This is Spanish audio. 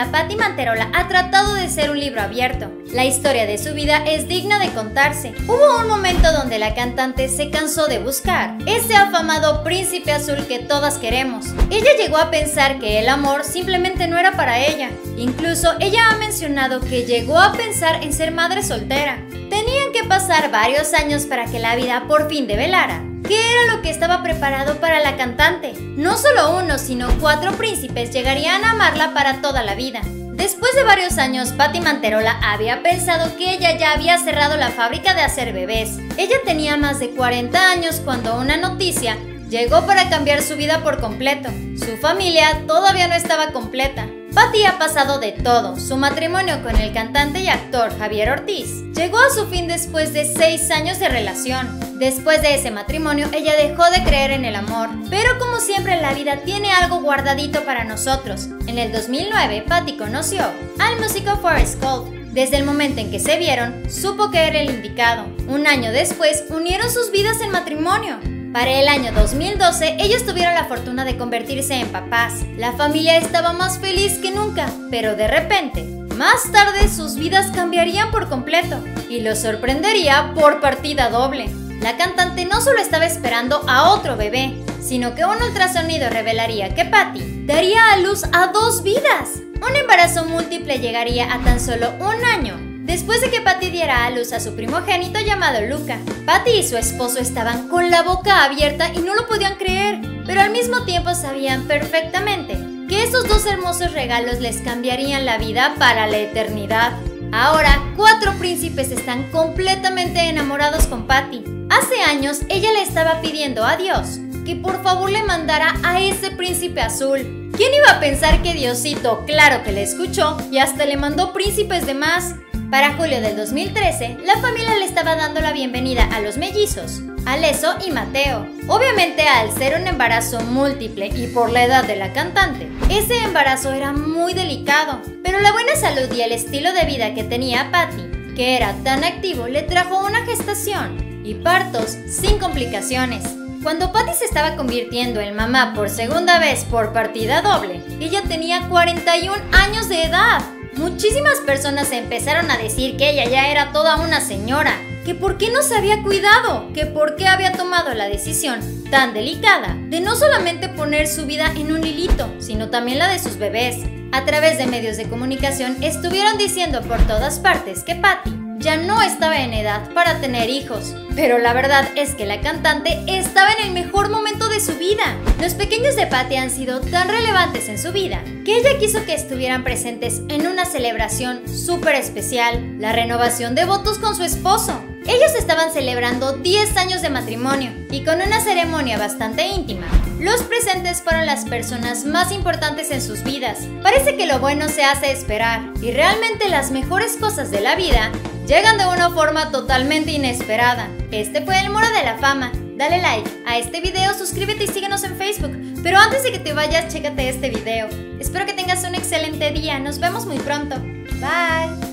novela, Patti Manterola ha tratado de ser un libro abierto. La historia de su vida es digna de contarse. Hubo un momento donde la cantante se cansó de buscar ese afamado príncipe azul que todas queremos. Ella llegó a pensar que el amor simplemente no era para ella. Incluso ella ha mencionado que llegó a pensar en ser madre soltera. Tenían que pasar varios años para que la vida por fin develara ¿Qué era lo que estaba preparado para la cantante? No solo uno, sino cuatro príncipes llegarían a amarla para toda la vida. Después de varios años, Patty Manterola había pensado que ella ya había cerrado la fábrica de hacer bebés. Ella tenía más de 40 años cuando una noticia llegó para cambiar su vida por completo. Su familia todavía no estaba completa. Patty ha pasado de todo. Su matrimonio con el cantante y actor Javier Ortiz llegó a su fin después de seis años de relación. Después de ese matrimonio, ella dejó de creer en el amor. Pero como siempre, la vida tiene algo guardadito para nosotros. En el 2009, Patty conoció al músico Forrest Gold. Desde el momento en que se vieron, supo que era el indicado. Un año después, unieron sus vidas en matrimonio. Para el año 2012, ellos tuvieron la fortuna de convertirse en papás. La familia estaba más feliz que nunca, pero de repente, más tarde sus vidas cambiarían por completo y los sorprendería por partida doble. La cantante no solo estaba esperando a otro bebé, sino que un ultrasonido revelaría que Patty daría a luz a dos vidas. Un embarazo múltiple llegaría a tan solo un año Después de que Patty diera a luz a su primogénito llamado Luca, Patty y su esposo estaban con la boca abierta y no lo podían creer, pero al mismo tiempo sabían perfectamente que esos dos hermosos regalos les cambiarían la vida para la eternidad. Ahora, cuatro príncipes están completamente enamorados con Patty. Hace años ella le estaba pidiendo a Dios que por favor le mandara a ese príncipe azul. ¿Quién iba a pensar que Diosito, claro que le escuchó y hasta le mandó príncipes de más? Para julio del 2013, la familia le estaba dando la bienvenida a los mellizos, Aleso y Mateo. Obviamente al ser un embarazo múltiple y por la edad de la cantante, ese embarazo era muy delicado, pero la buena salud y el estilo de vida que tenía Patty, que era tan activo, le trajo una gestación y partos sin complicaciones. Cuando Patty se estaba convirtiendo en mamá por segunda vez por partida doble, ella tenía 41 años de edad. Muchísimas personas empezaron a decir que ella ya era toda una señora, que por qué no se había cuidado, que por qué había tomado la decisión tan delicada de no solamente poner su vida en un hilito, sino también la de sus bebés. A través de medios de comunicación estuvieron diciendo por todas partes que Patty ya no estaba en edad para tener hijos. Pero la verdad es que la cantante estaba en el mejor momento de su vida. Los pequeños de Patty han sido tan relevantes en su vida que ella quiso que estuvieran presentes en una celebración súper especial, la renovación de votos con su esposo. Ellos estaban celebrando 10 años de matrimonio y con una ceremonia bastante íntima. Los presentes fueron las personas más importantes en sus vidas. Parece que lo bueno se hace esperar y realmente las mejores cosas de la vida llegan de una forma totalmente inesperada. Este fue el Muro de la Fama. Dale like a este video, suscríbete y síguenos en Facebook. Pero antes de que te vayas, chécate este video. Espero que tengas un excelente día. Nos vemos muy pronto. Bye.